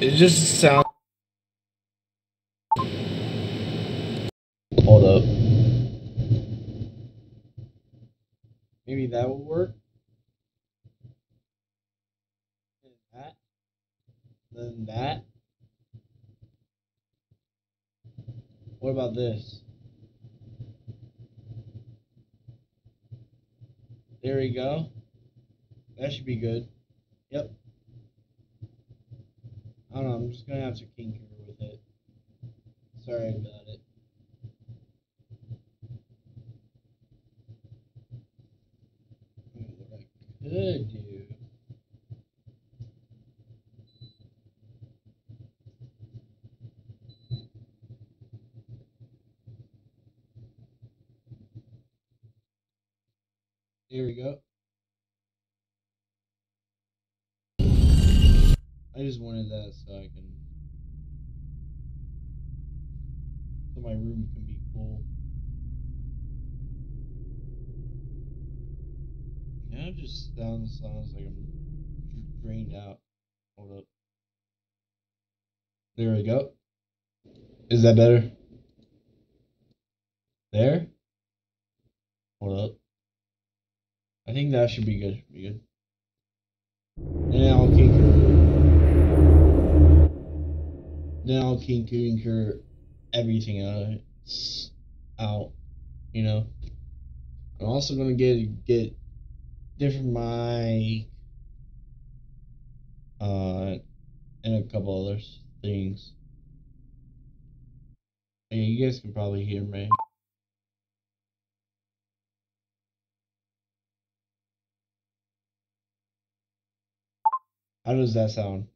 It just sounds. Hold up. Maybe that will work. And that. Then that. What about this? There we go. That should be good. Yep. I don't know. I'm just gonna have to tinker with it. Sorry about it. What I could do. Here we go. I just wanted that so I can. So my room can be cool. Now it just sounds sounds like I'm drained out. Hold up. There we go. Is that better? There? Hold up. I think that should be good. Be good. And I'll. Then I'll keep tinker, tinker everything else out. You know. I'm also gonna get get different mic. Uh, and a couple other things. Yeah, you guys can probably hear me. How does that sound?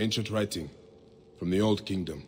Ancient writing. From the Old Kingdom.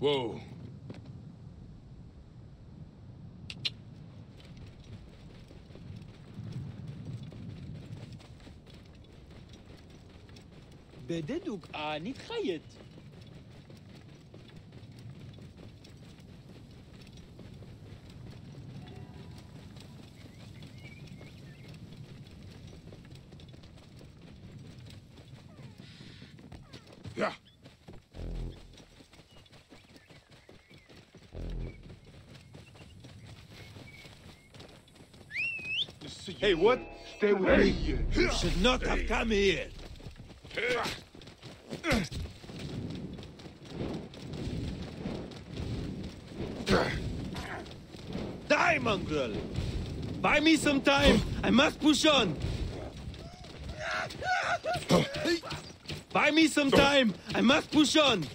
Whoa. بددك آني خيط Hey, what? Stay with me. You should not have come here. Die, mongrel! Buy me some time. I must push on. Buy me some time. I must push on.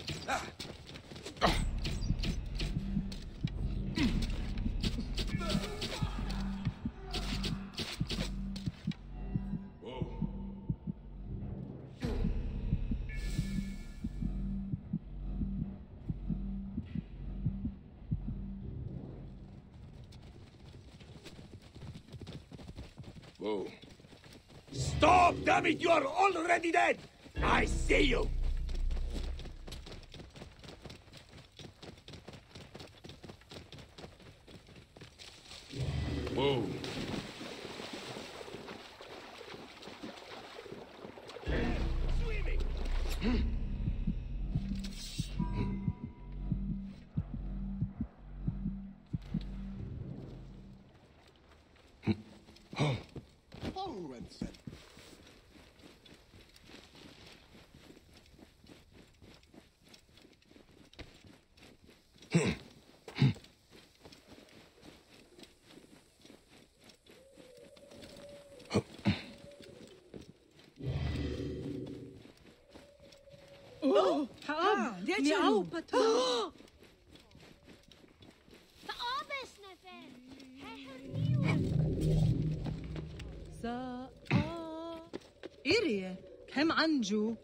Damn it! You are already dead! I see you! Whoa. Swimming! Patron. De Abendsnuffer. Hij hernieuwen. Sa. Irie. Hem Anju.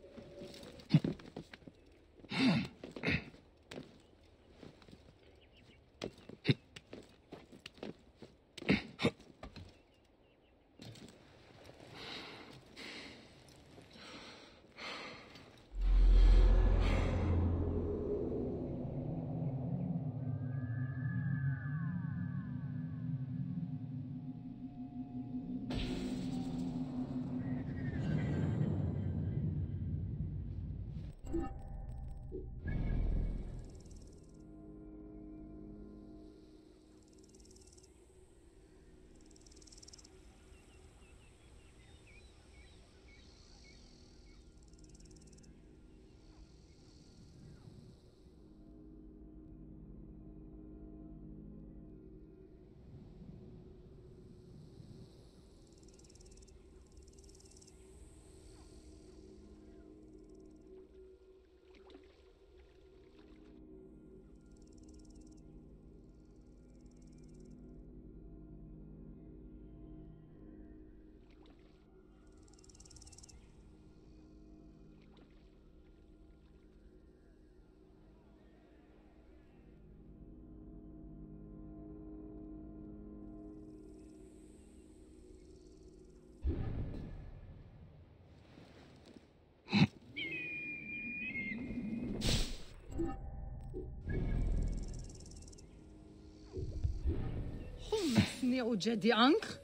René Oudje die Ankh.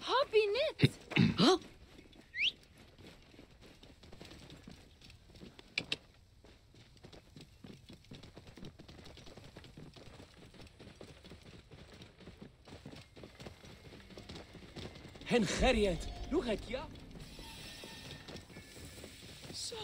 Happy net. Huh? هنخريت لغتيا يا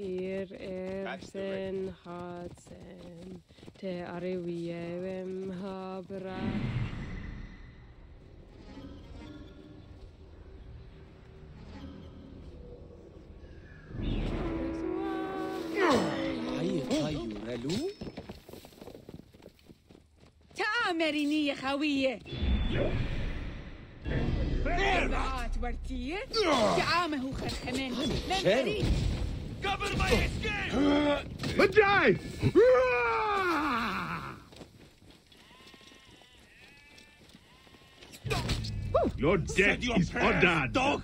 Ersen, Harzen, Te Arewiem, Habra. ألو تآمرني يا خوية اربعات ورتية تعامه خرخمان من Cover my escape! But die! Your death your is pants, ordered. dog!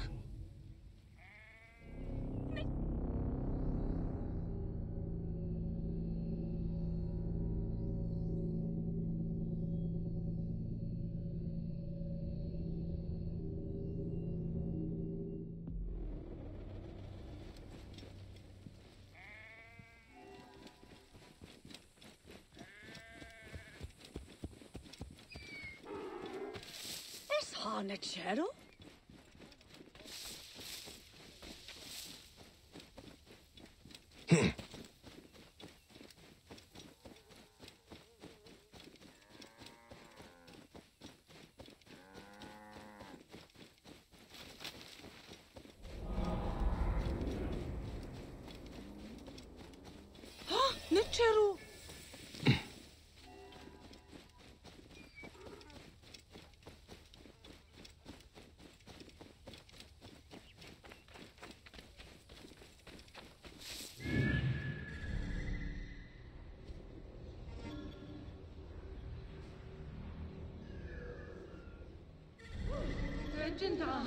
Cheryl? 正常。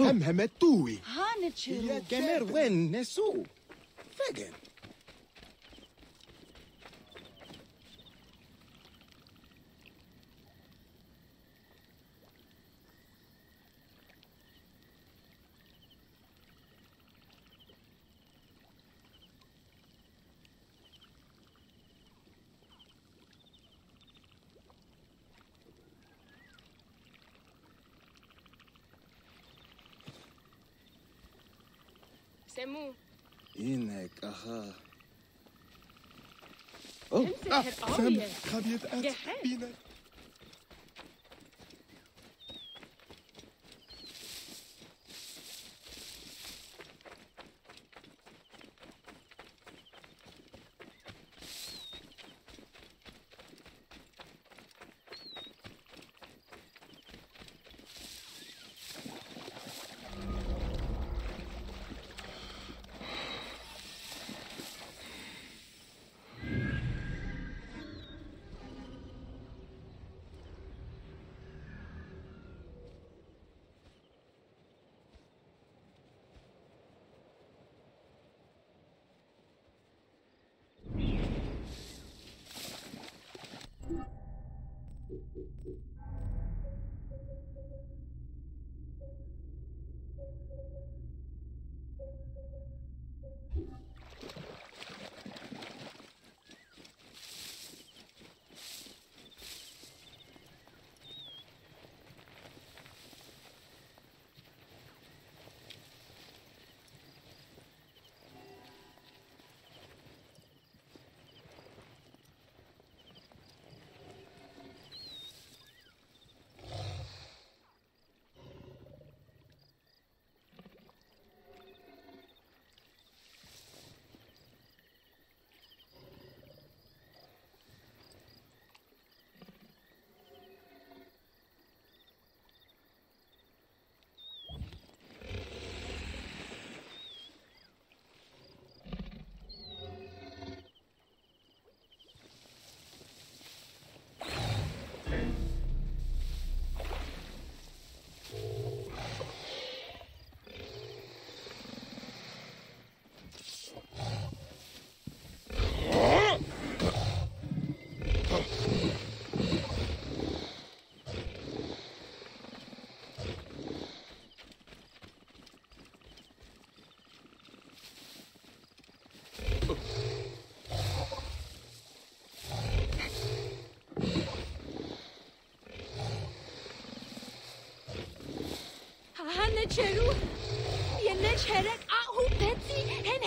همهمة توي هانتشيرو كامير وين نسو فاجن مو اينك آها. اوه امسك آه. خابية خابية بينا هانت شروق ينش هرك اهو بيتسي هن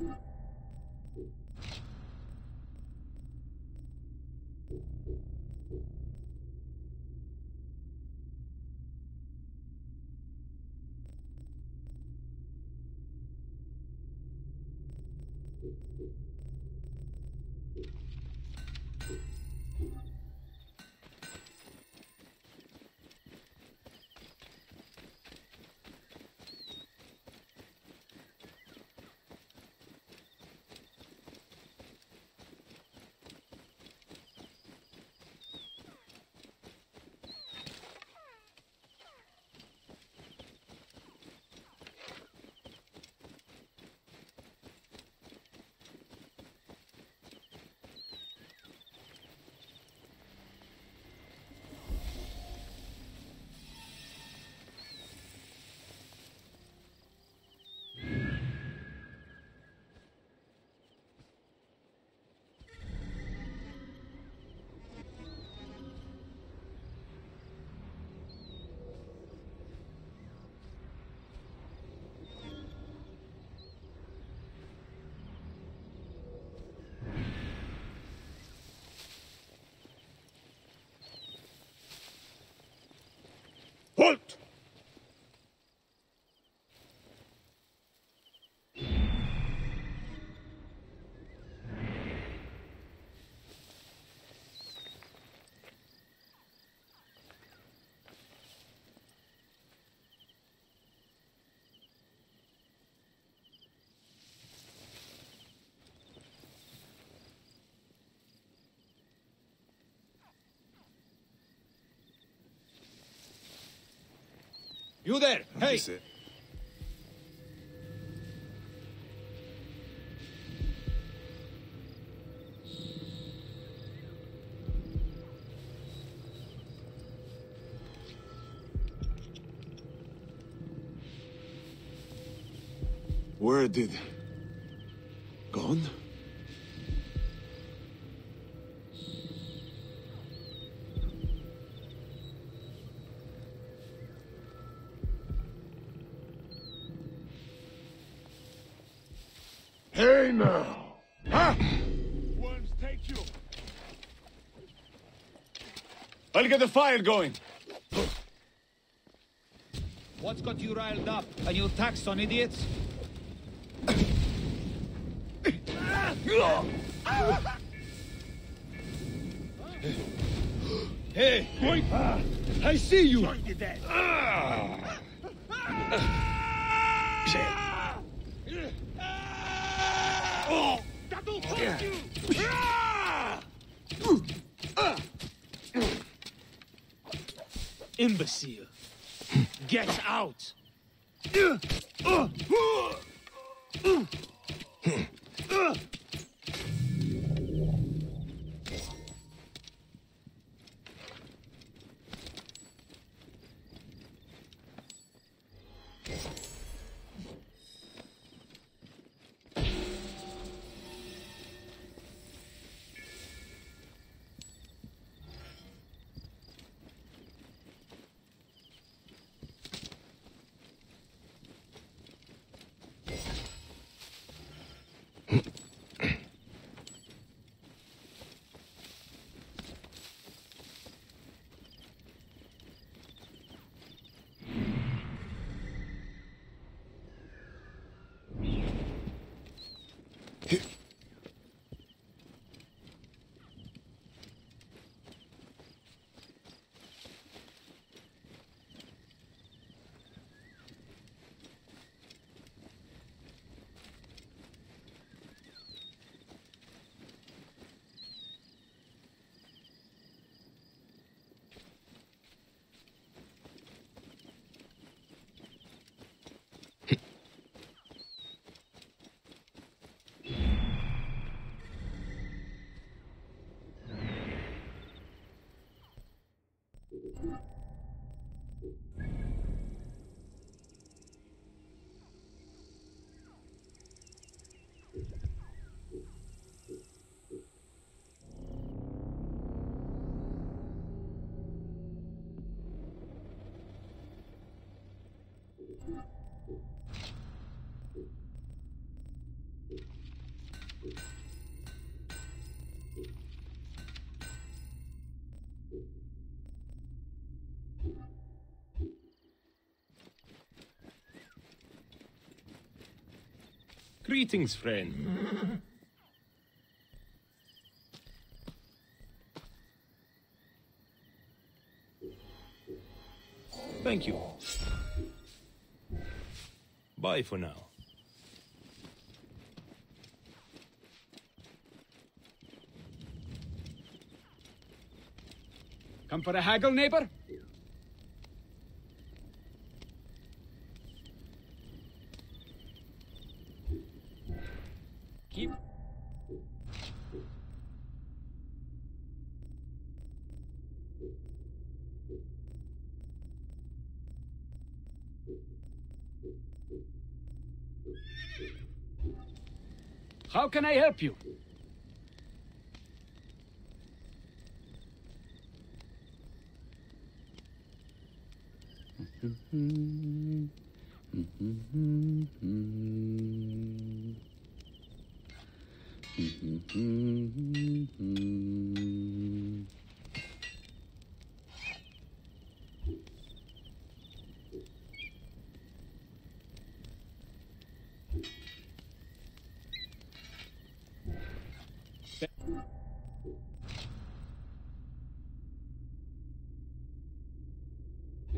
Halt! You there! Hey! Where did... get the fire going. What's got you riled up? A new tax on idiots? Hey! Wait! I see you! Imbecile. Get out! Greetings, friend. Thank you. Bye for now. Come for a haggle, neighbor? Keep. How can I help you?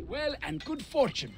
Well and good fortune.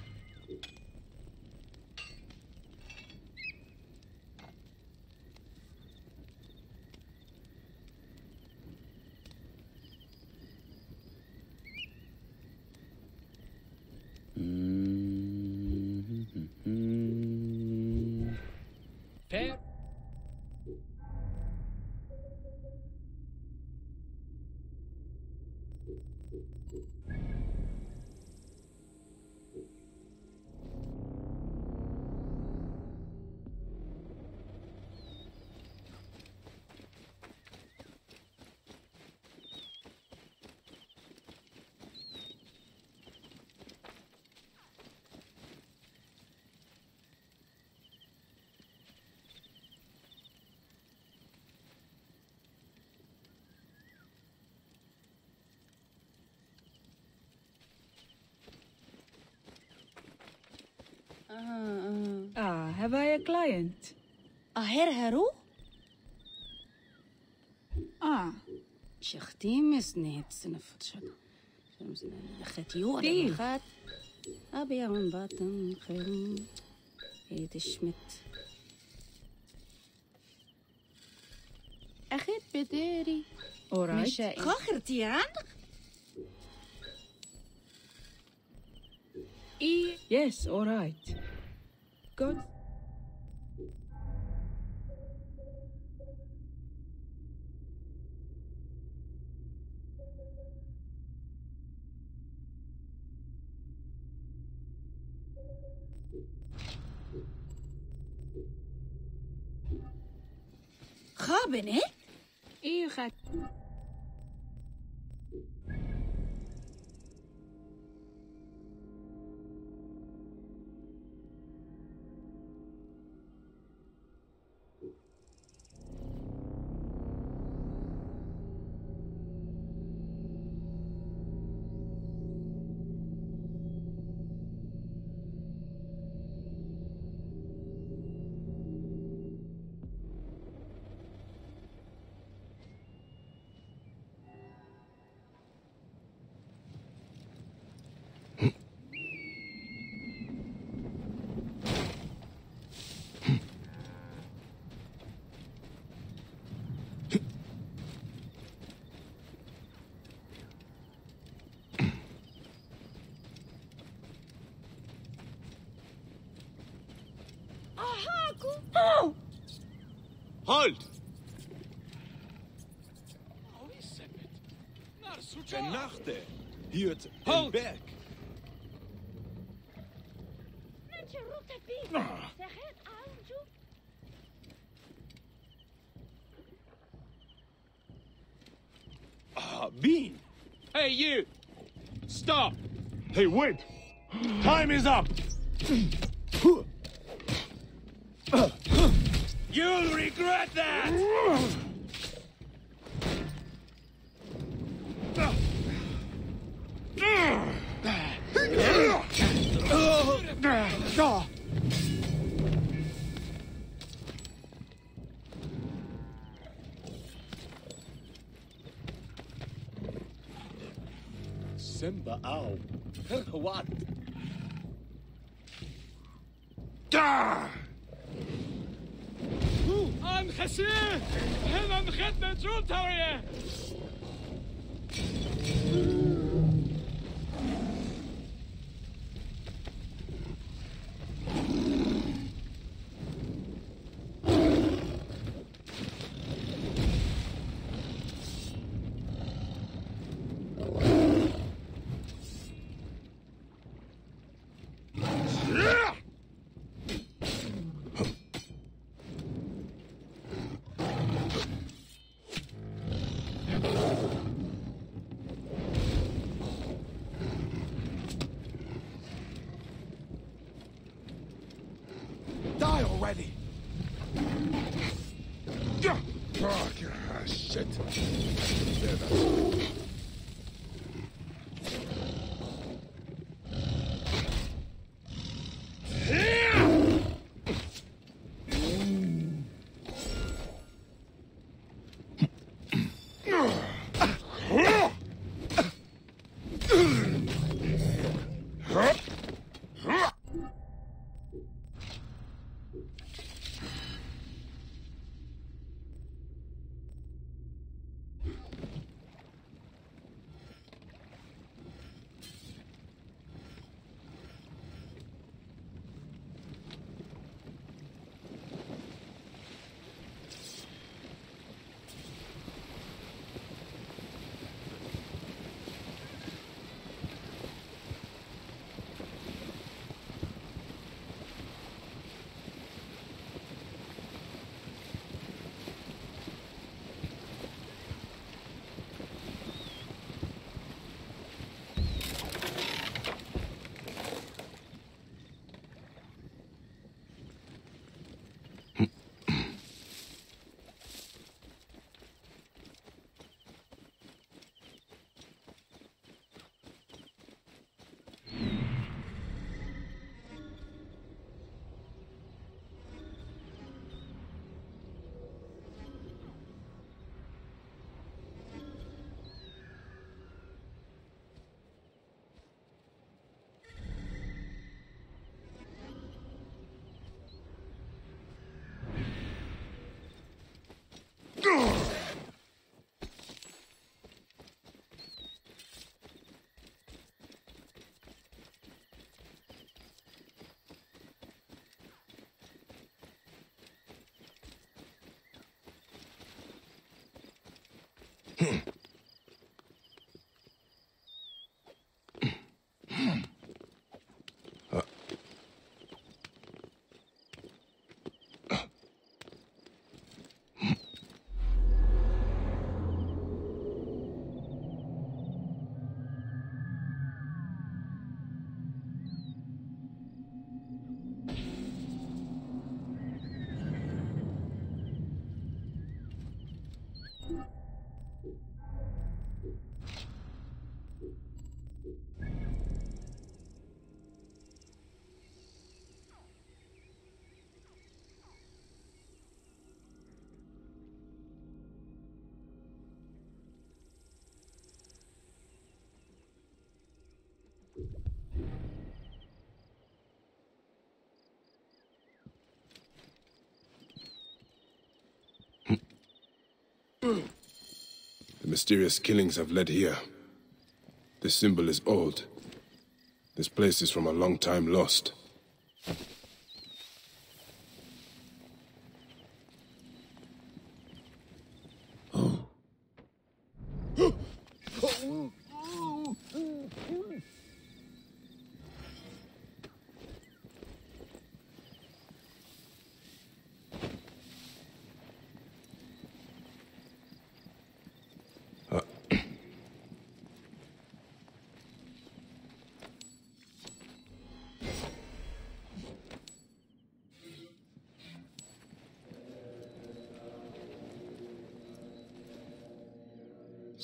آه،, آه آه. have I a client? اهر هرو آه. شختي مسنيت سنفت شد. ختيو ولا خات أبي من باطن خيرون يتشمت اخيت بديري. اورايت خاخرتي عندك اي يس اورايت God. Ga hè? ik? Gaat. Ten nachte hiert een Halt! berg. Ah. ah, Bean! Hey, you! Stop! Hey, wait! Time is up! You'll regret that! Oh. Semba Au. Herkawat. Aan gezien! En dan gaat met zo'n touwje! Die already! Yeah. Oh, yeah, Hmm. The mysterious killings have led here. This symbol is old. This place is from a long time lost. Oh.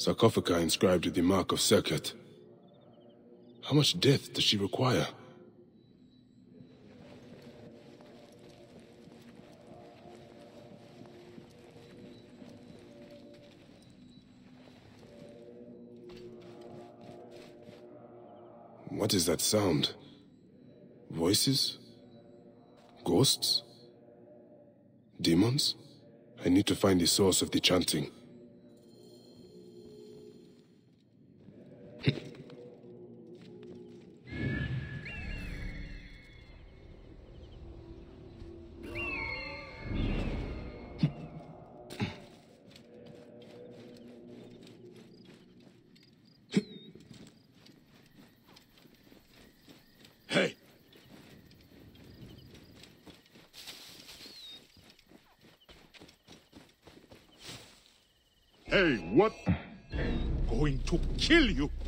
Sarcophagi inscribed with the mark of Serket. How much death does she require? What is that sound? Voices? Ghosts? Demons? I need to find the source of the chanting. Hey! Hey, what? Going to kill you!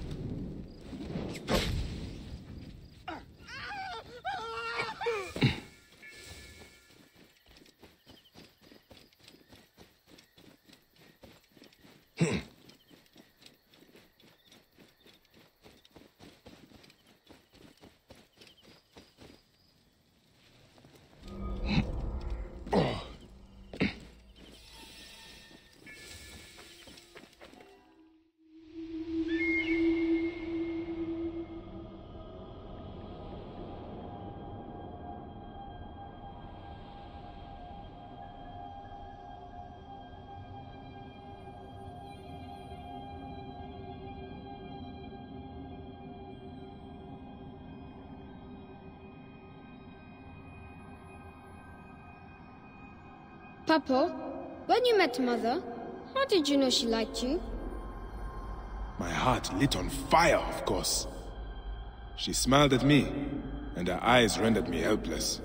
Papa, when you met Mother, how did you know she liked you? My heart lit on fire, of course. She smiled at me, and her eyes rendered me helpless.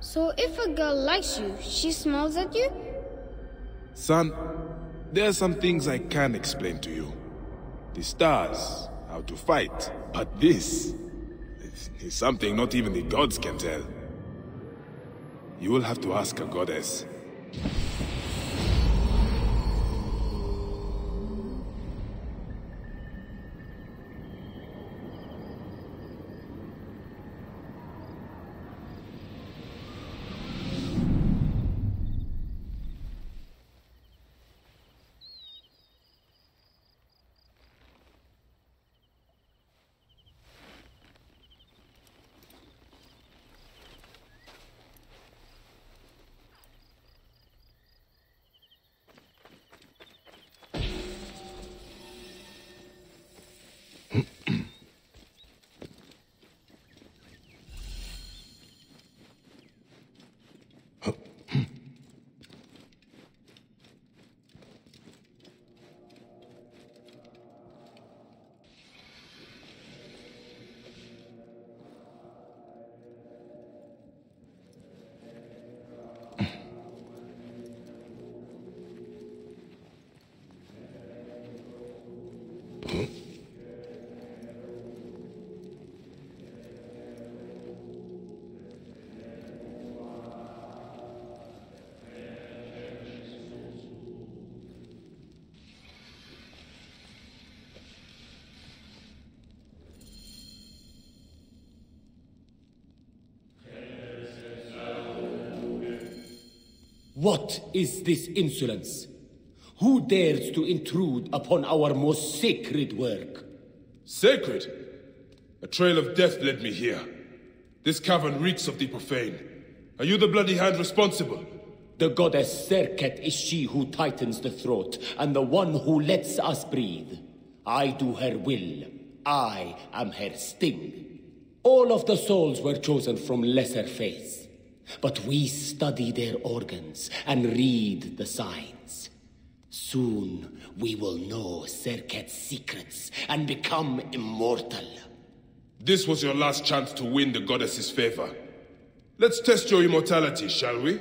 So if a girl likes you, she smiles at you? Son, there are some things I can't explain to you. The stars, how to fight, but this is something not even the gods can tell. You will have to ask a goddess. What is this insolence? Who dares to intrude upon our most sacred work? Sacred? A trail of death led me here. This cavern reeks of the profane. Are you the bloody hand responsible? The goddess Serket is she who tightens the throat, and the one who lets us breathe. I do her will. I am her sting. All of the souls were chosen from lesser faiths. But we study their organs and read the signs. Soon we will know Serket's secrets and become immortal. This was your last chance to win the goddess's favor. Let's test your immortality, shall we?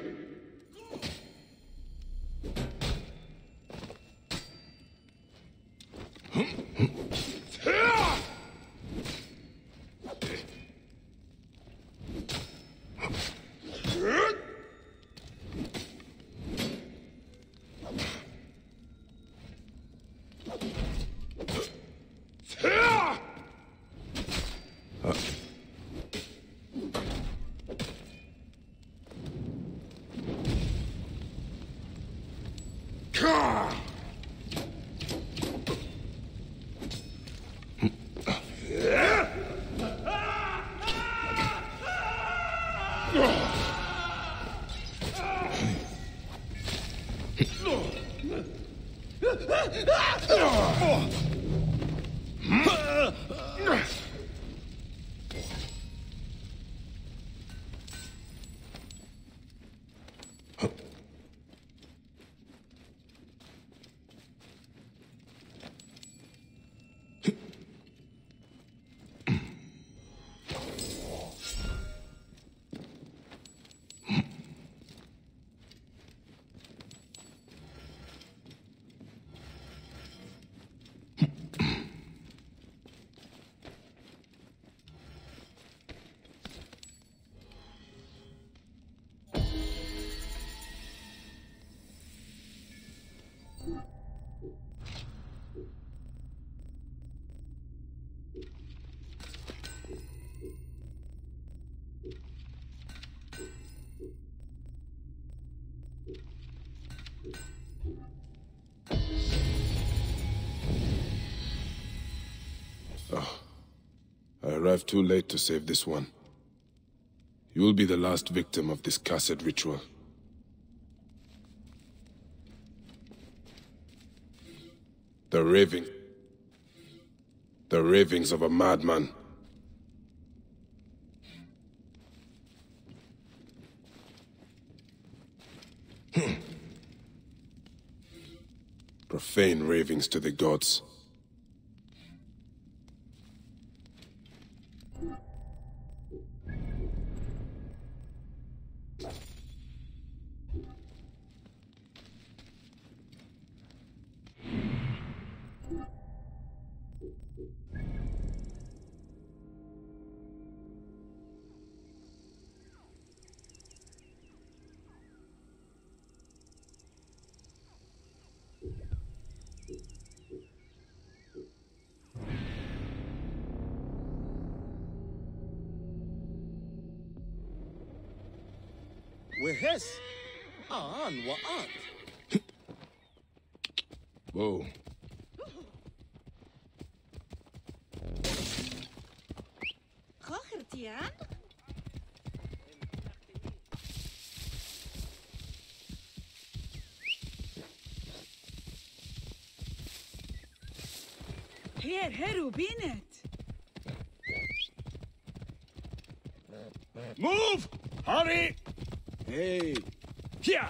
Arrived too late to save this one. You will be the last victim of this cursed ritual. The raving. The ravings of a madman. Hmm. Profane ravings to the gods. Here, Heru, Binet. Move! Hurry! Hey, Here!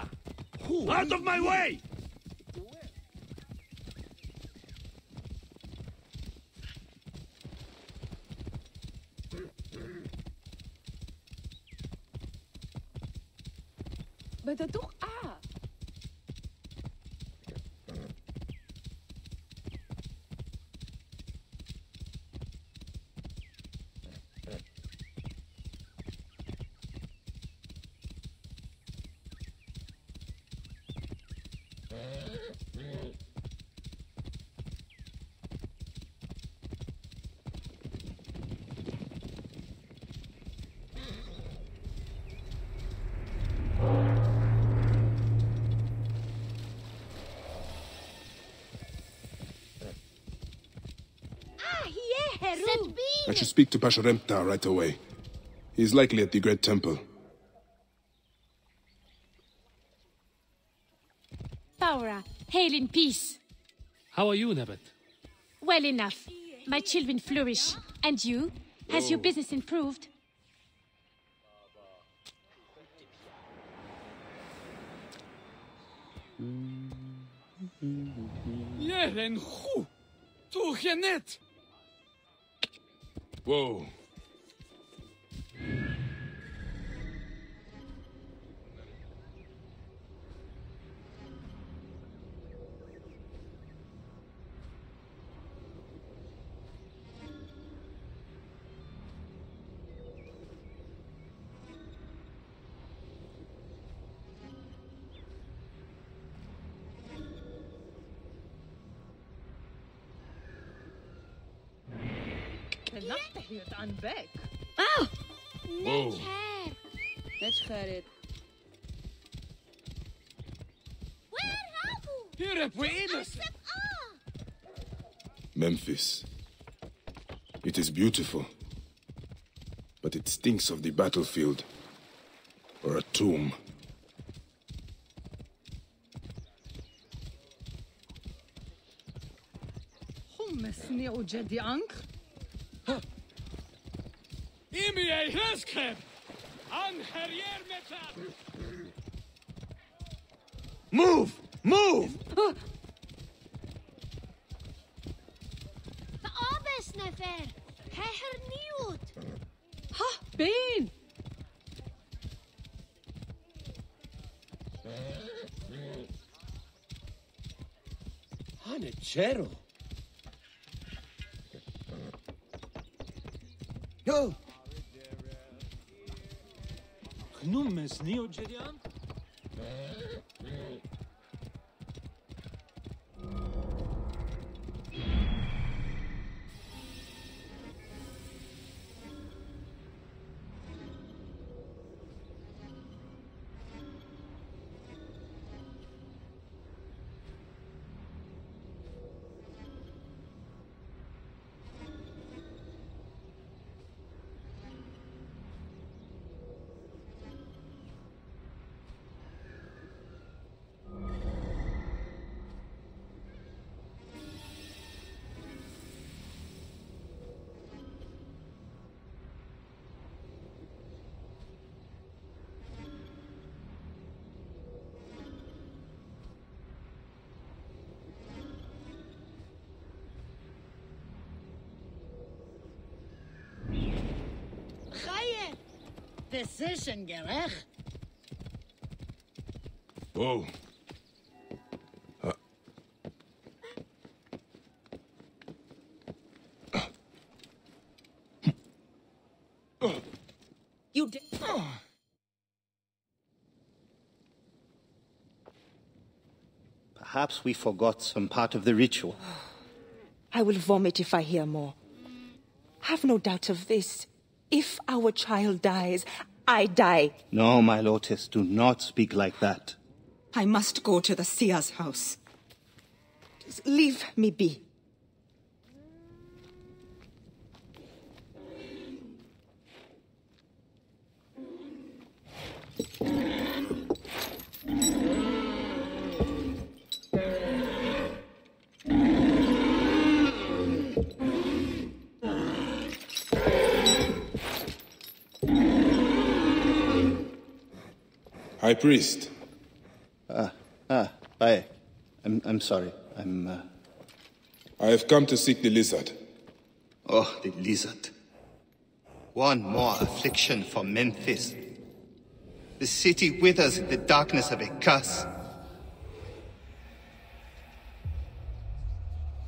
Out of my way! Should speak to Pasherenptah right away. He is likely at the Great Temple. Paura, hail in peace. How are you, Nabat? Well enough. My children flourish. And you? Has your business improved? Jeren goed. Toch je net. Whoa. نفتح عن باك Ah! Whoa. Net gerrit. Hier heb we Enes. Memphis. It is beautiful. But it stinks of the battlefield. Or a tomb. Hummusni u ġedi ank? Imi ei heskem! An herrier metal! Move! Move! Abes nefer. Heher niut. Ha, bin! Hanechero. С ним Decision gerecht. Whoa. Uh, You did. Perhaps we forgot some part of the ritual. I will vomit if I hear more. Have no doubt of this. If our child dies, I die. No, my Lotus, do not speak like that. I must go to the seer's house. Just leave me be. High Priest. Ah, ah, I, I'm, I'm sorry. I'm, uh... I have come to seek the lizard. Oh, the lizard. One more affliction for Memphis. The city withers in the darkness of a curse.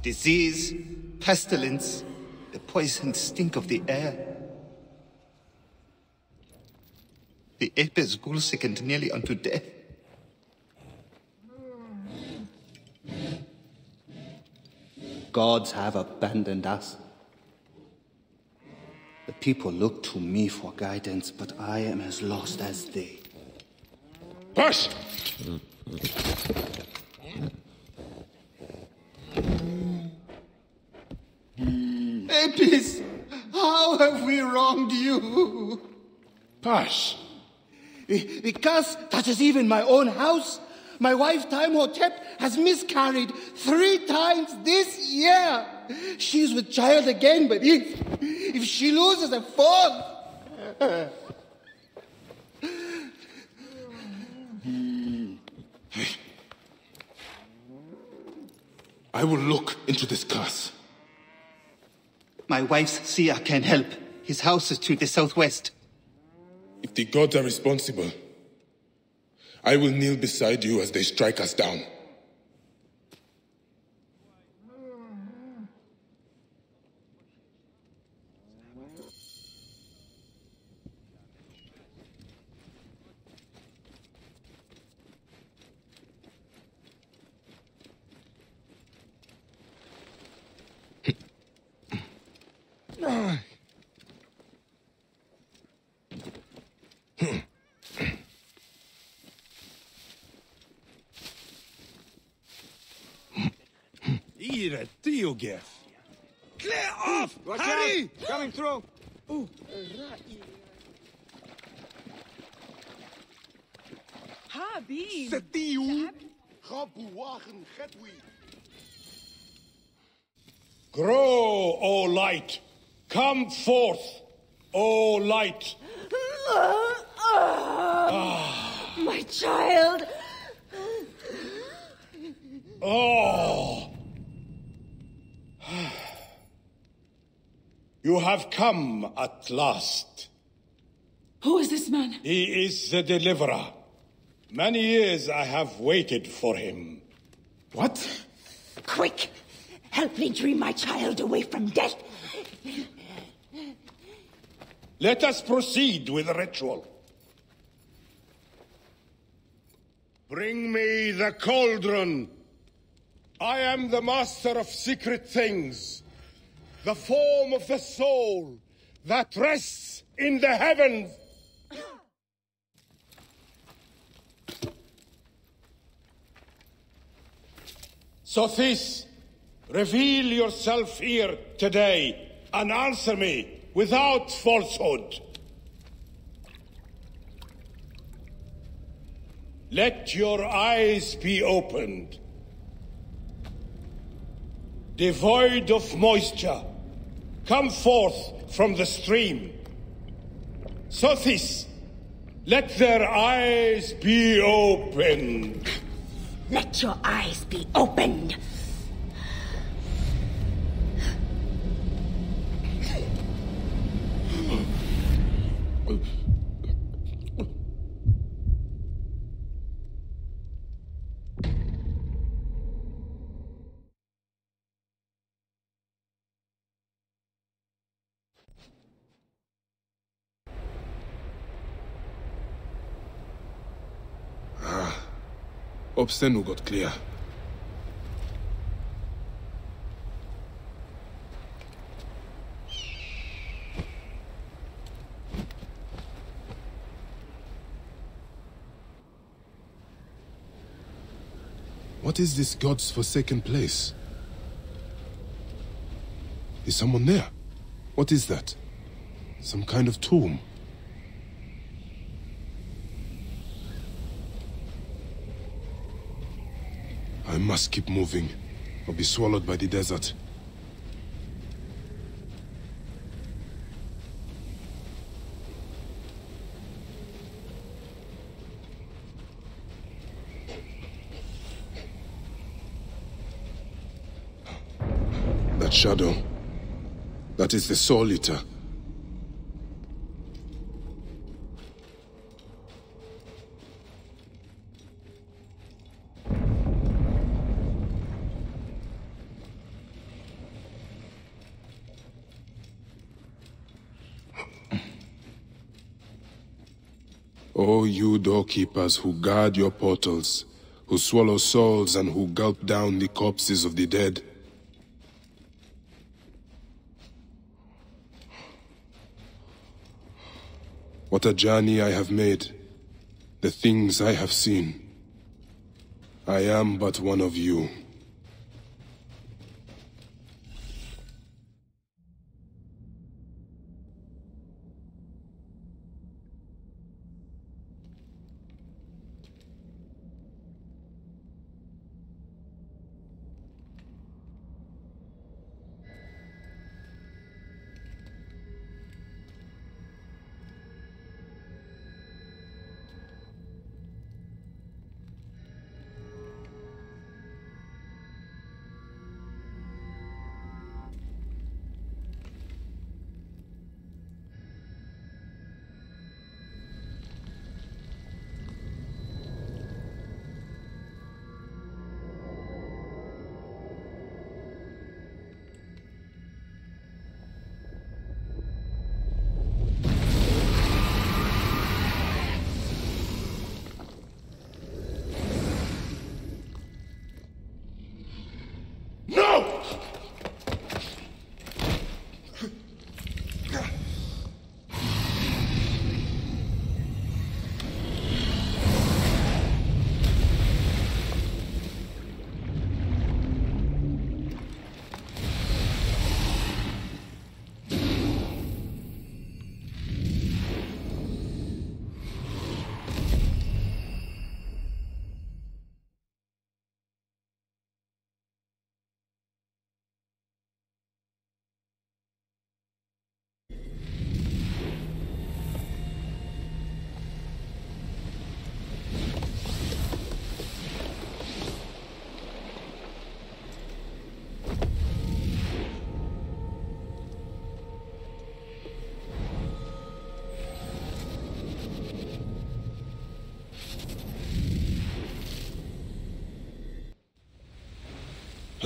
Disease, pestilence, the poisoned stink of the air. The Apis bull sickened nearly unto death. Gods have abandoned us. The people look to me for guidance, but I am as lost as they. Push! Apis, how have we wronged you? Pash! The curse touches even my own house. My wife, Taimhotep, has miscarried three times this year. She's with child again, but if, if she loses a fourth... I will look into this curse. My wife's seer can help. His house is to the southwest. If the gods are responsible, I will kneel beside you as they strike us down. video gift. Clear off! Watch Harry! Out. Coming through! Ooh. Grow, O light! Come forth, O light! Ah. My child! Oh! You have come at last. Who is this man? He is the deliverer. Many years I have waited for him. What? Quick! Help me dream my child away from death. Let us proceed with the ritual. Bring me the cauldron. I am the master of secret things. The form of the soul that rests in the heavens. Sothis, reveal yourself here today and answer me without falsehood. Let your eyes be opened. Devoid of moisture, come forth from the stream. Sothis, let their eyes be opened. Let your eyes be opened. Obstenu got clear. What is this god's forsaken place? Is someone there? What is that? Some kind of tomb? I must keep moving, or be swallowed by the desert. That shadow. That is the Soul Eater. O you doorkeepers who guard your portals, who swallow souls and who gulp down the corpses of the dead. What a journey I have made, the things I have seen. I am but one of you.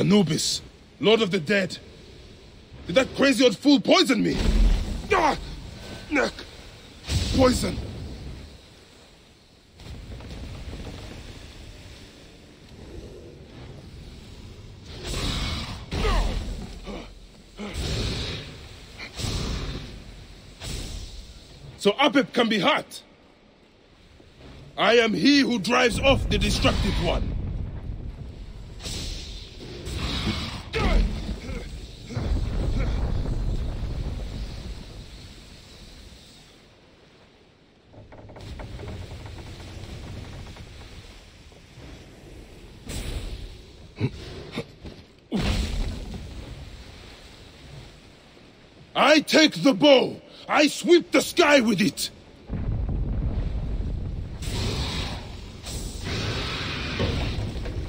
Anubis, Lord of the Dead. Did that crazy old fool poison me? Ah! Neck! Poison! So Apep can be hurt. I am he who drives off the destructive one. I take the bow. I sweep the sky with it.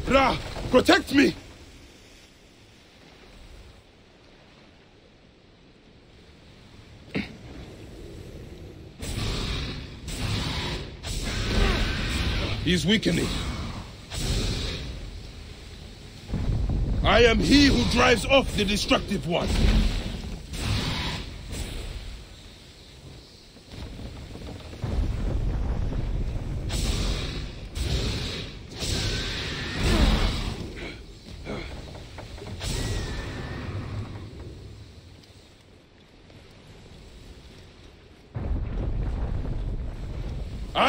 Ra, protect me. He's weakening. I am he who drives off the destructive one.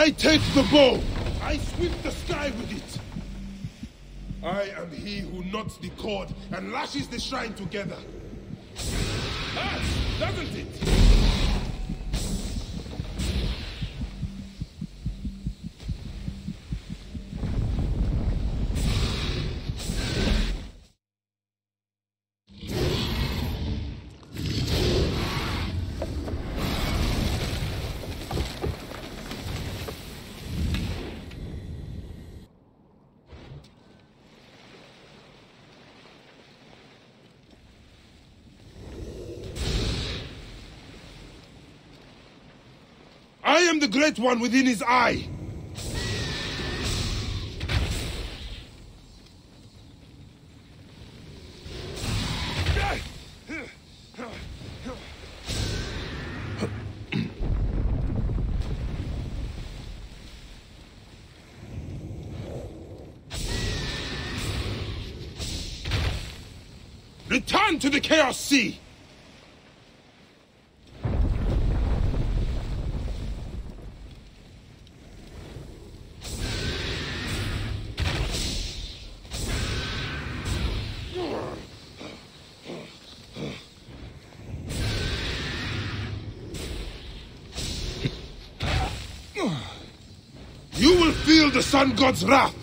I take the bow. I sweep the sky with it. I am he who knots the cord and lashes the shrine together. Doesn't it? I am the great one within his eye. Return to the Chaos Sea! You will feel the Sun God's wrath!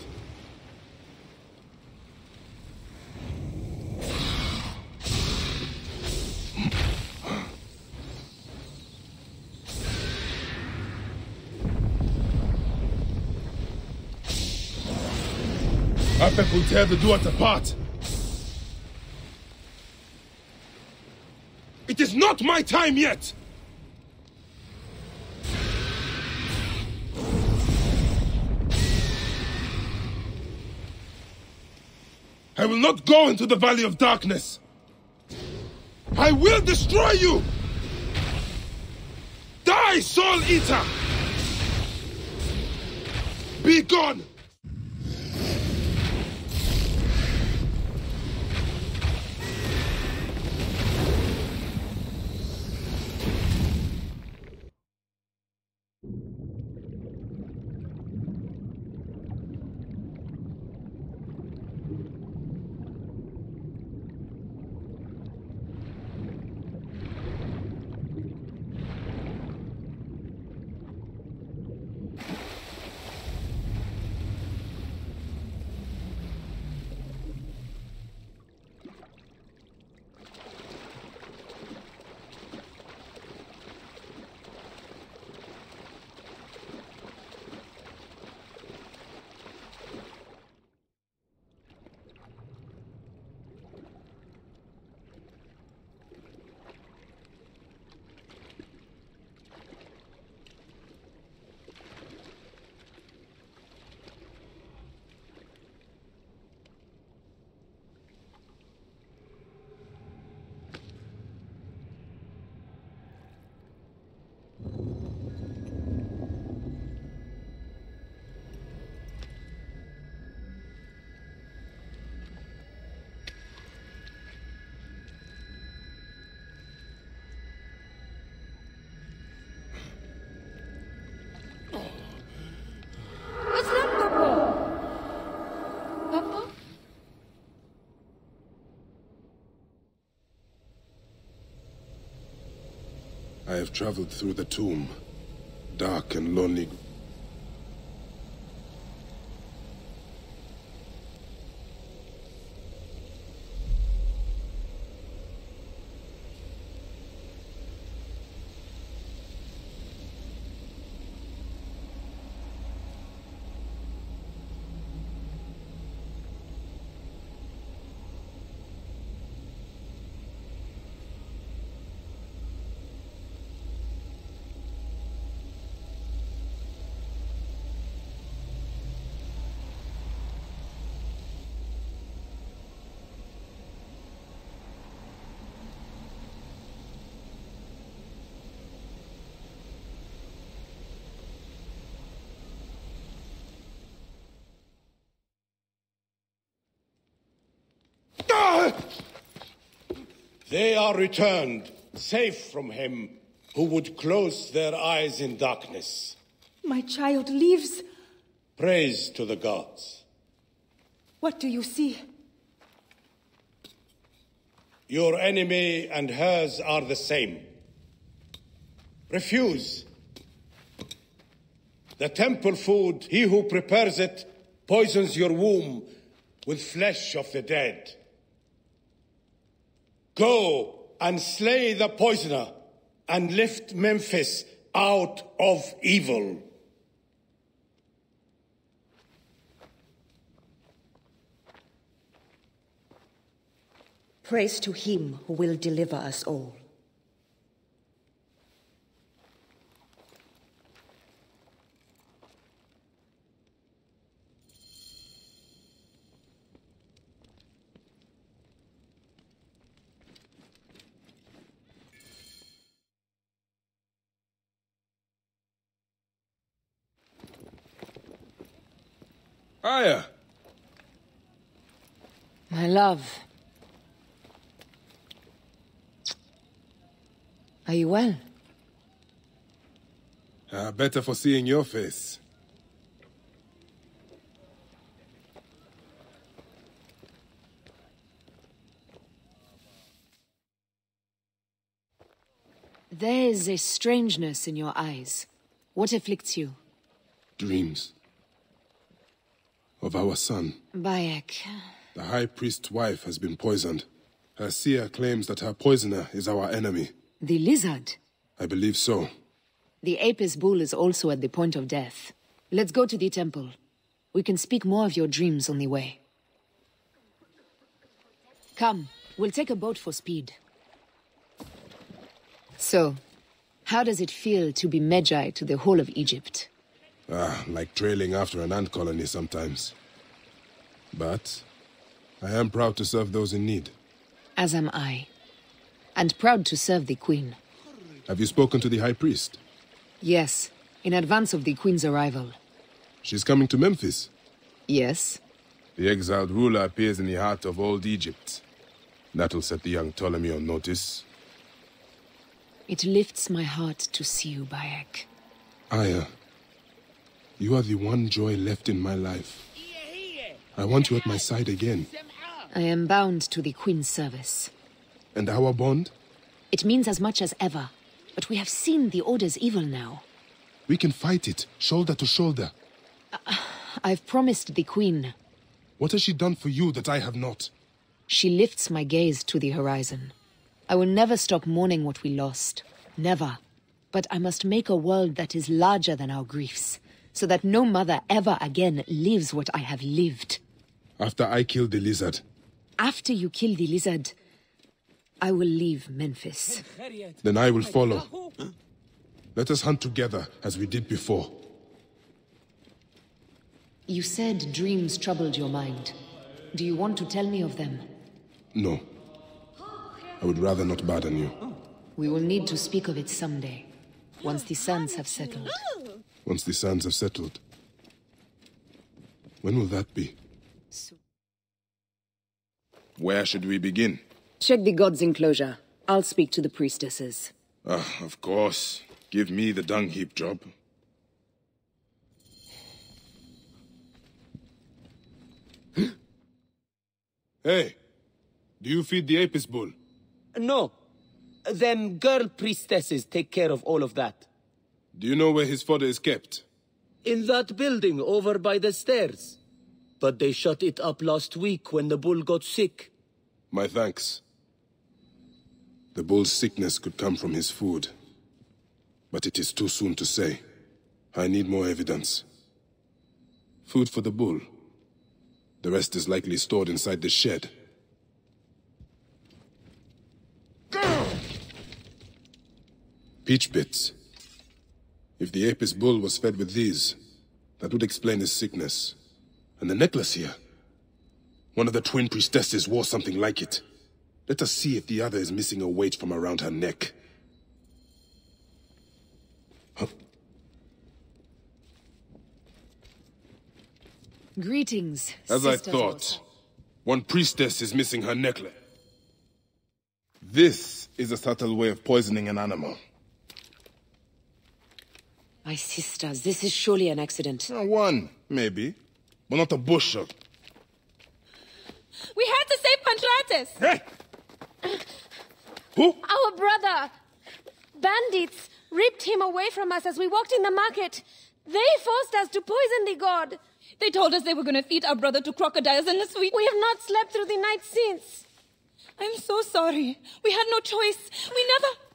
Apep will tear the Duat apart. It is not my time yet! Will not go into the Valley of Darkness. I will destroy you! Die, Soul Eater! Be gone! I have traveled through the tomb. Dark and lonely. They are returned, safe from him who would close their eyes in darkness. My child lives. Praise to the gods. What do you see? Your enemy and hers are the same. Refuse. The temple food, he who prepares it, poisons your womb with flesh of the dead. Go and slay the poisoner and lift Memphis out of evil. Praise to him who will deliver us all. Aya! My love. Are you well? Ah, better for seeing your face. There is a strangeness in your eyes. What afflicts you? Dreams. Of our son. Bayek. The High Priest's wife has been poisoned. Her seer claims that her poisoner is our enemy. The lizard. I believe so. The Apis bull is also at the point of death. Let's go to the temple. We can speak more of your dreams on the way. Come, we'll take a boat for speed. So, how does it feel to be Medjay to the whole of Egypt? Ah, like trailing after an ant colony sometimes. But I am proud to serve those in need. As am I. And proud to serve the Queen. Have you spoken to the High Priest? Yes, in advance of the Queen's arrival. She's coming to Memphis. Yes. The exiled ruler appears in the heart of old Egypt. That'll set the young Ptolemy on notice. It lifts my heart to see you, Bayek. Aya, you are the one joy left in my life. I want you at my side again. I am bound to the Queen's service. And our bond? It means as much as ever. But we have seen the Order's evil now. We can fight it, shoulder to shoulder. Uh, I've promised the Queen. What has she done for you that I have not? She lifts my gaze to the horizon. I will never stop mourning what we lost. Never. But I must make a world that is larger than our griefs, so that no mother ever again lives what I have lived. After I kill the lizard. After you kill the lizard, I will leave Memphis. Then I will follow. Let us hunt together, as we did before. You said dreams troubled your mind. Do you want to tell me of them? No. I would rather not burden you. We will need to speak of it someday, once the sands have settled. Once the sands have settled. When will that be? Where should we begin? Check the god's enclosure. I'll speak to the priestesses. Ah, of course. Give me the dung heap job. hey, do you feed the Apis bull? No. Them girl priestesses take care of all of that. Do you know where his fodder is kept? In that building over by the stairs. But they shut it up last week when the bull got sick. My thanks. The bull's sickness could come from his food. But it is too soon to say. I need more evidence. Food for the bull. The rest is likely stored inside the shed. Peach bits. If the Apis bull was fed with these, that would explain his sickness. And the necklace here. One of the twin priestesses wore something like it. Let us see if the other is missing a weight from around her neck. Huh? Greetings, As I thought, also. one priestess is missing her necklace. This is a subtle way of poisoning an animal. My sisters, this is surely an accident. Uh, one, maybe, but not a bushel. We had to save Pantrates! Who? Our brother! Bandits ripped him away from us as we walked in the market. They forced us to poison the god. They told us they were going to feed our brother to crocodiles in the sweet. We have not slept through the night since. I'm so sorry. We had no choice. We never.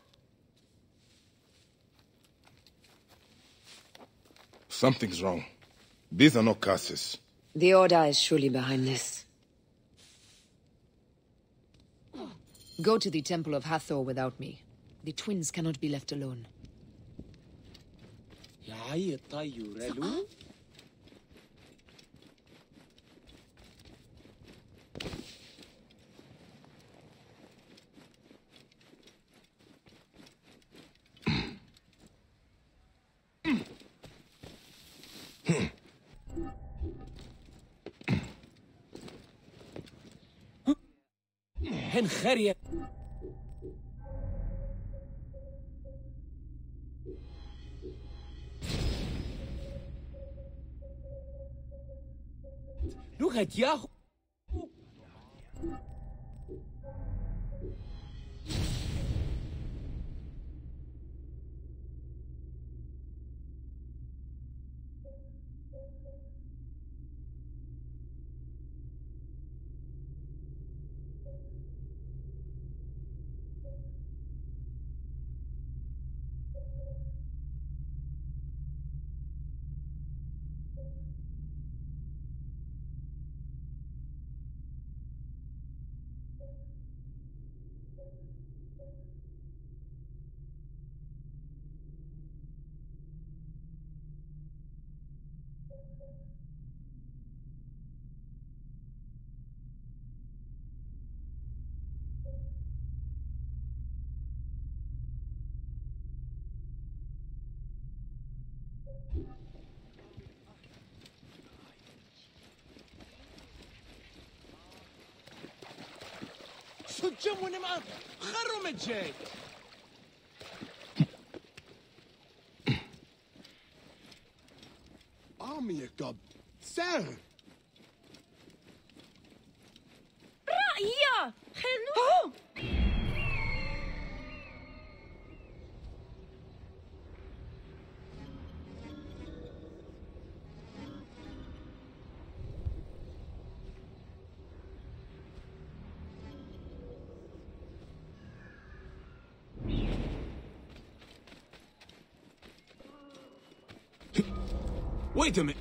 Something's wrong. These are not curses. The Order is surely behind this. Go to the Temple of Hathor without me. The twins cannot be left alone. هنخرية لغة ياهو. جموني معاك خروا من جاي عمي يا قب سر Wait a minute.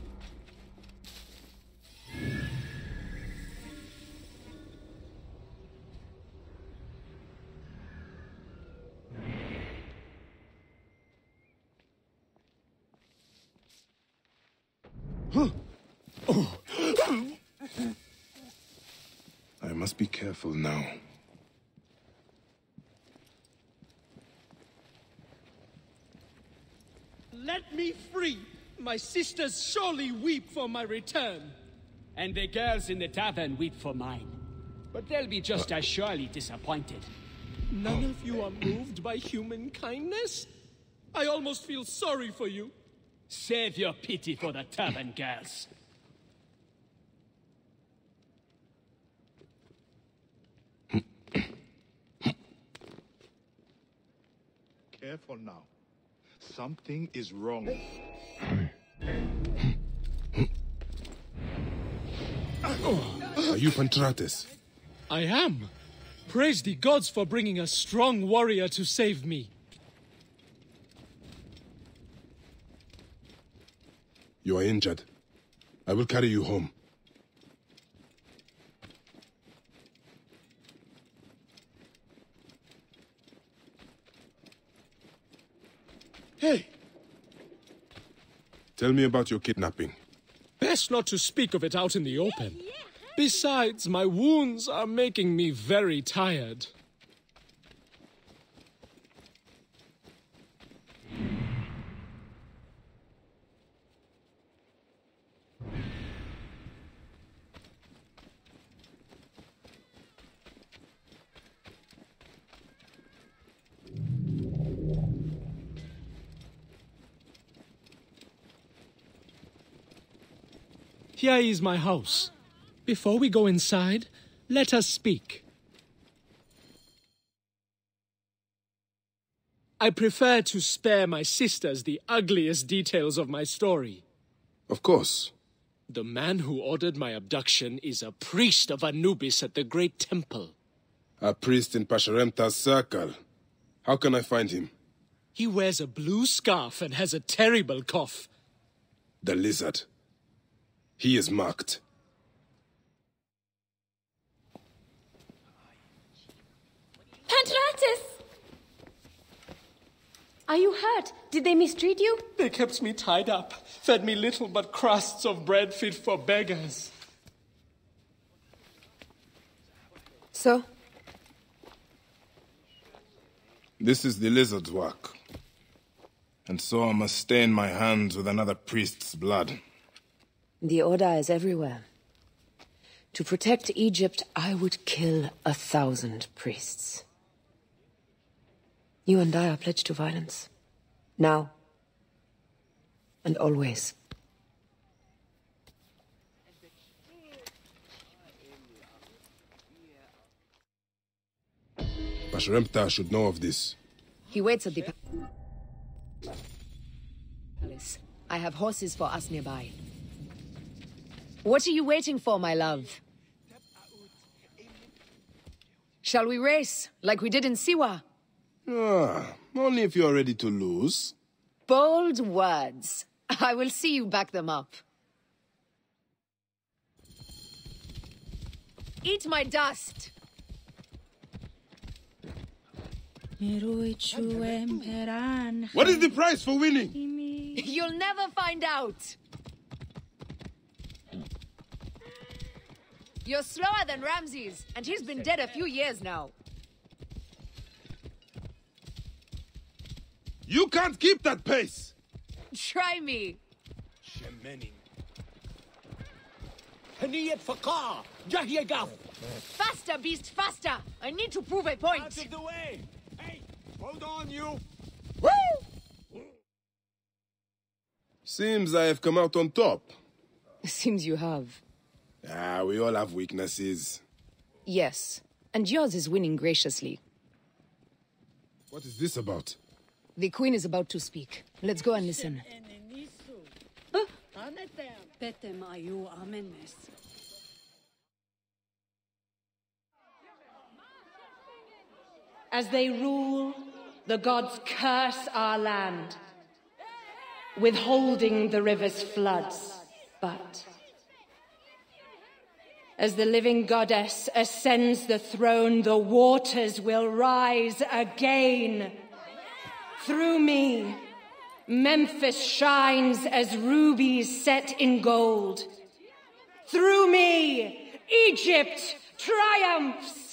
I must be careful now. Let me free. My sisters surely weep for my return. And the girls in the tavern weep for mine. But they'll be just as surely disappointed. None of you are moved by human kindness? I almost feel sorry for you. Save your pity for the tavern girls. careful now. Something is wrong. Are you Pantrates? I am. Praise the gods for bringing a strong warrior to save me. You are injured. I will carry you home. Hey, Tell me about your kidnapping. best not to speak of it out in the open. Besides, my wounds are making me very tired. Here is my house. Before we go inside, let us speak. I prefer to spare my sisters the ugliest details of my story. Of course. The man who ordered my abduction is a priest of Anubis at the Great Temple. A priest in Pasherenptah's circle. How can I find him? He wears a blue scarf and has a terrible cough. The lizard. He is marked. Pantratis! Are you hurt? Did they mistreat you? They kept me tied up, fed me little but crusts of bread fit for beggars. So? This is the lizard's work. And so I must stain my hands with another priest's blood. The Order is everywhere. To protect Egypt, I would kill a thousand priests. You and I are pledged to violence. Now. And always. Pasherenptah should know of this. He waits at the palace. I have horses for us nearby. What are you waiting for, my love? Shall we race, like we did in Siwa? Ah, only if you are ready to lose. Bold words. I will see you back them up. Eat my dust! What is the price for winning? You'll never find out! You're slower than Ramses, and he's been dead a few years now. You can't keep that pace! Try me. هنية فقاعة جهية قاف Faster, beast, faster! I need to prove a point. Out of the way! Hey, hold on, you! Seems I have come out on top. Seems you have. Ah, we all have weaknesses. Yes. And yours is winning graciously. What is this about? The queen is about to speak. Let's go and listen. As they rule, the gods curse our land, withholding the river's floods. But as the living goddess ascends the throne, the waters will rise again. Through me, Memphis shines as rubies set in gold. Through me, Egypt triumphs.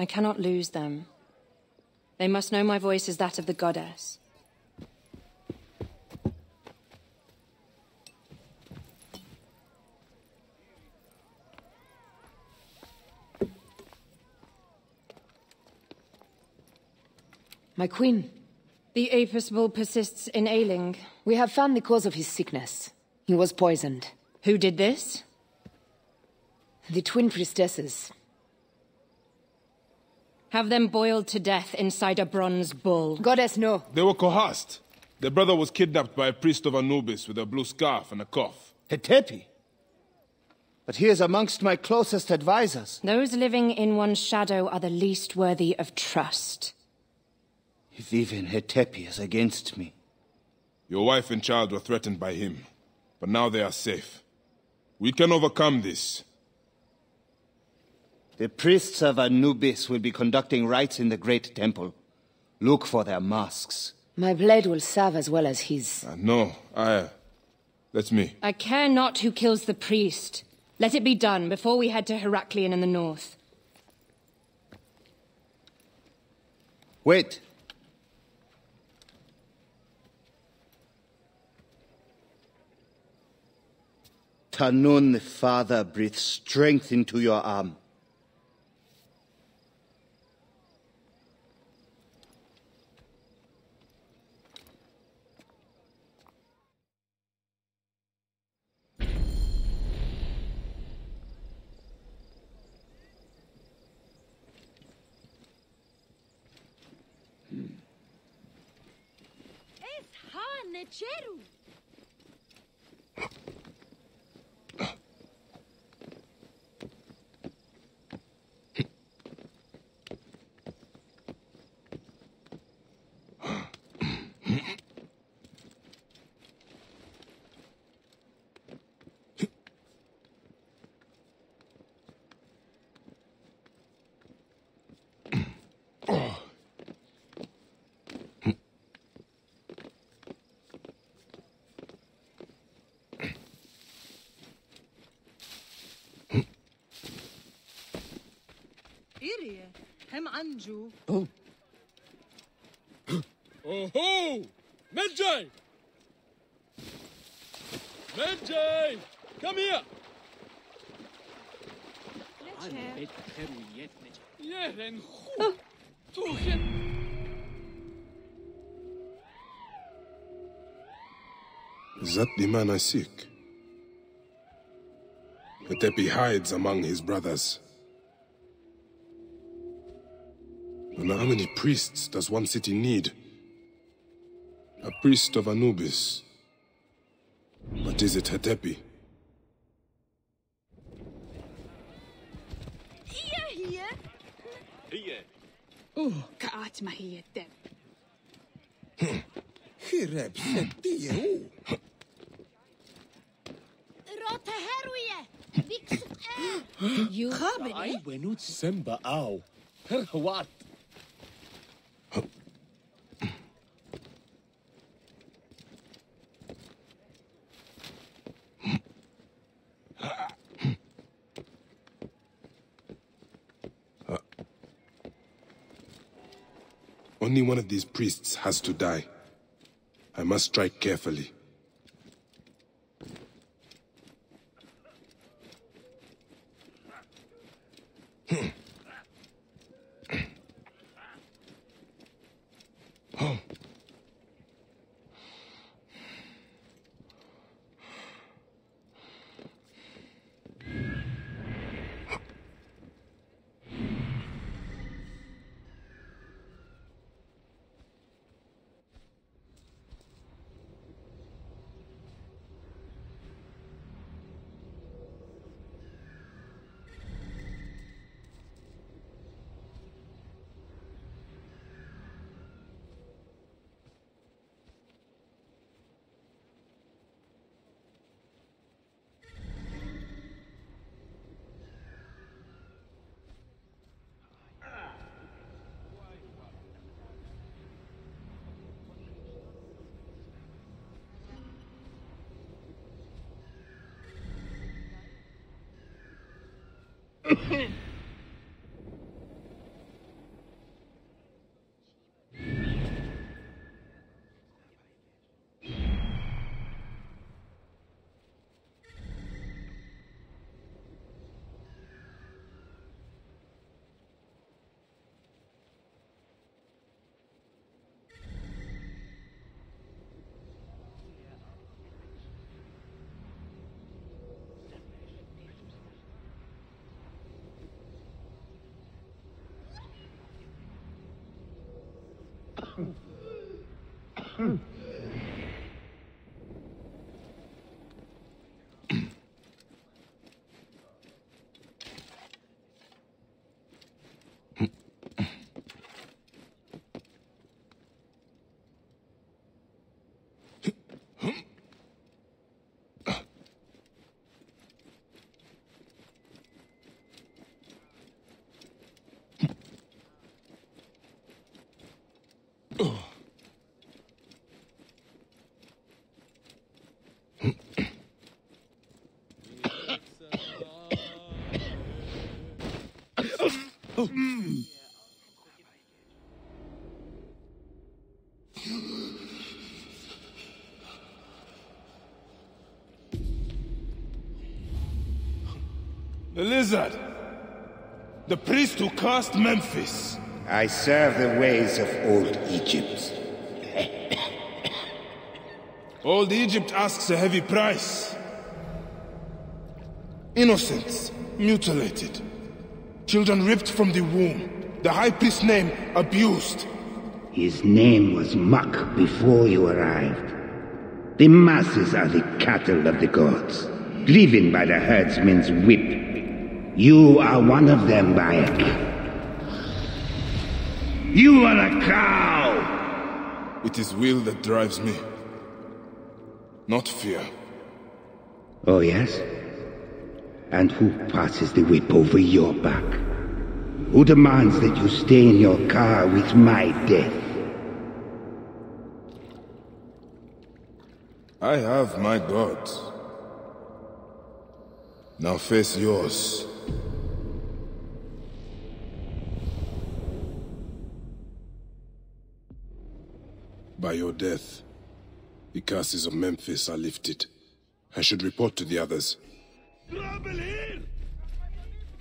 I cannot lose them. They must know my voice is that of the goddess. My queen. The Apis bull persists in ailing. We have found the cause of his sickness. He was poisoned. Who did this? The twin priestesses. Have them boiled to death inside a bronze bull. Goddess, no. They were coerced. Their brother was kidnapped by a priest of Anubis with a blue scarf and a cough. Hetepi? But he is amongst my closest advisors. Those living in one's shadow are the least worthy of trust. If even Hetepi is against me. Your wife and child were threatened by him, but now they are safe. We can overcome this. The priests of Anubis will be conducting rites in the Great Temple. Look for their masks. My blade will serve as well as his. Uh, no, I... Uh, that's me. I care not who kills the priest. Let it be done before we head to Heraklion in the north. Wait. Tanun the Father breathes strength into your arm. corneteiro? hem Anju. Oh. oh ho! Medjay! Medjay! Come here! Oh. Is that the man I seek? Metepi hides among his brothers. And how many priests does one city need? A priest of Anubis. But is it Hetepi? هي هي هي أوه كأت ما هي الدم خرب ستيه روتا هروية بيكسق You I wenut semba au. Her hawat. Only one of these priests has to die. I must strike carefully. Hmm. The lizard! The priest who cursed Memphis! I serve the ways of old Egypt. Old Egypt asks a heavy price. Innocents mutilated. Children ripped from the womb. The high priest's name abused. His name was Muck before you arrived. The masses are the cattle of the gods, driven by the herdsman's whip. You are one of them, Bayek. You are a cow! It is will that drives me. Not fear. Oh, yes? And who passes the whip over your back? Who demands that you stay in your ka with my death? I have my gods. Now face yours. By your death, the curses of Memphis are lifted. I should report to the others. Trouble here!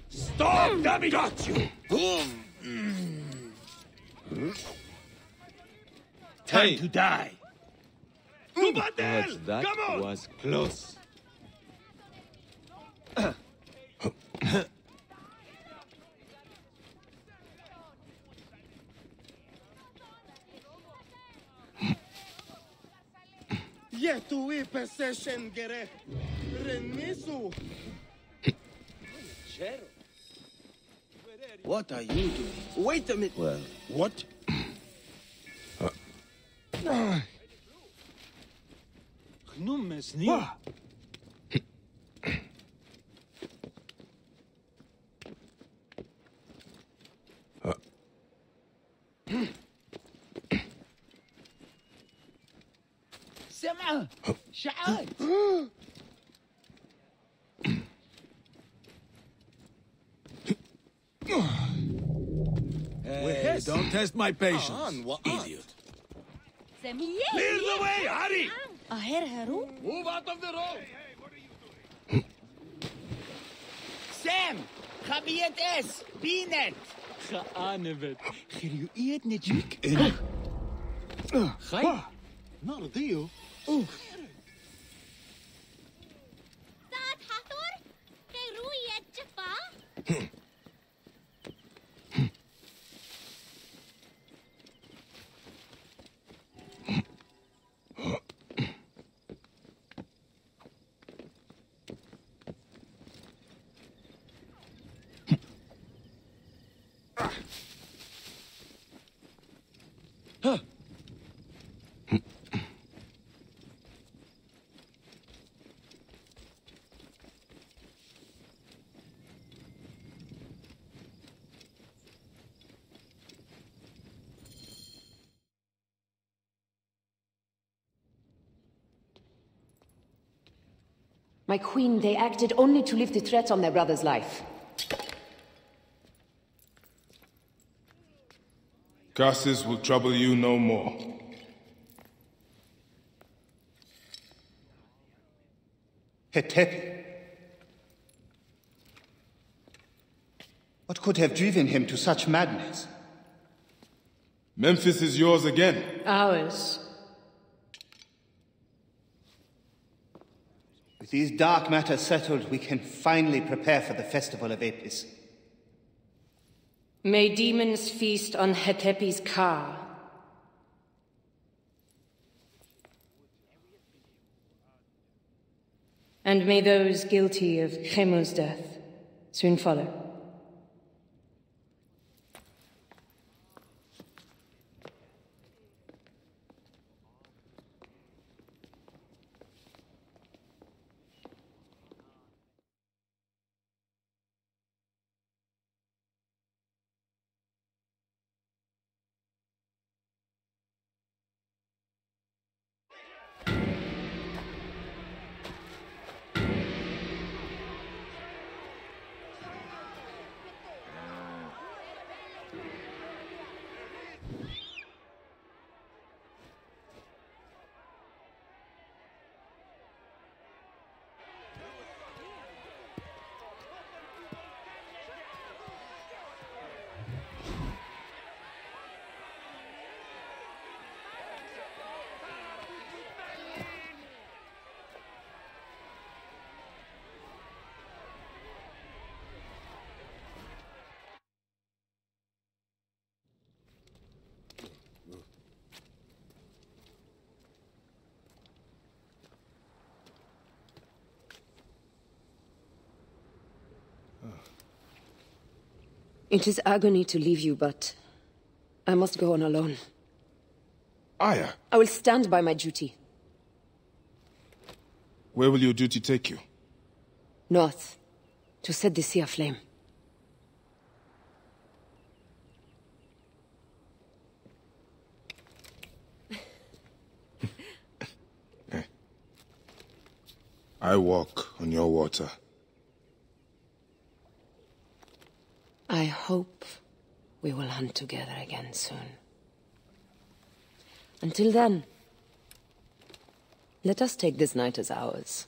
Stop! Damn it! Got you! Hmm? Time to die! To battle! that Come on! was close. Uh. Yetui possession gere. Renisu. What are you doing? Wait a minute. Well, What? Gnumesni. Zimmer! Charlotte! Hey, don't test my patience, idiot. Clear the way, hurry! Ahead, Haru. Move out of the road! Hey, hey, Sam! Gabiet S! Binet! Geanevet. Geruiet netjuk? Gij? Naar deal! Hathor? My queen, they acted only to lift the threat on their brother's life. Curses will trouble you no more. Hetepi. What could have driven him to such madness? Memphis is yours again. Ours. With these dark matters settled, we can finally prepare for the festival of Apis. May demons feast on Hetepi's ka. And may those guilty of Khemu's death soon follow. It is agony to leave you, but I must go on alone. Aya, I will stand by my duty. where will your duty take you? North, to set the sea aflame. Eh. I walk on your water. I hope we will hunt together again soon. Until then, let us take this night as ours.